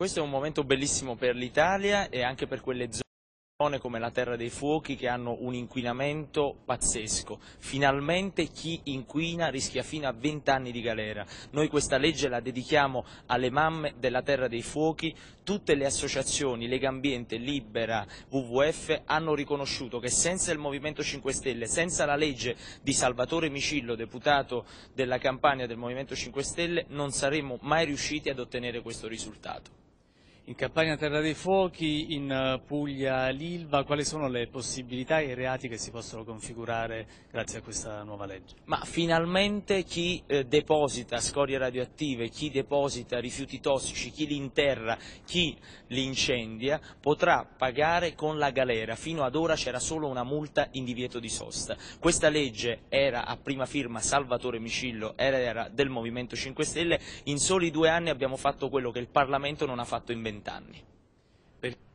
Questo è un momento bellissimo per l'Italia e anche per quelle zone come la Terra dei Fuochi che hanno un inquinamento pazzesco. Finalmente chi inquina rischia fino a 20 anni di galera. Noi questa legge la dedichiamo alle mamme della Terra dei Fuochi. Tutte le associazioni, Lega Ambiente, Libera, WWF hanno riconosciuto che senza il Movimento 5 Stelle, senza la legge di Salvatore Micillo, deputato della campagna del Movimento 5 Stelle, non saremmo mai riusciti ad ottenere questo risultato. In Campania Terra dei Fuochi, in eh, Puglia l'Ilva, quali sono le possibilità e i reati che si possono configurare grazie a questa nuova legge? Ma finalmente chi eh, deposita scorie radioattive, chi deposita rifiuti tossici, chi li interra, chi li incendia potrà pagare con la galera. Fino ad ora c'era solo una multa in divieto di sosta. Questa legge era a prima firma Salvatore Micillo, era del Movimento 5 Stelle. In soli due anni abbiamo fatto quello che il Parlamento non ha fatto in vent'anni.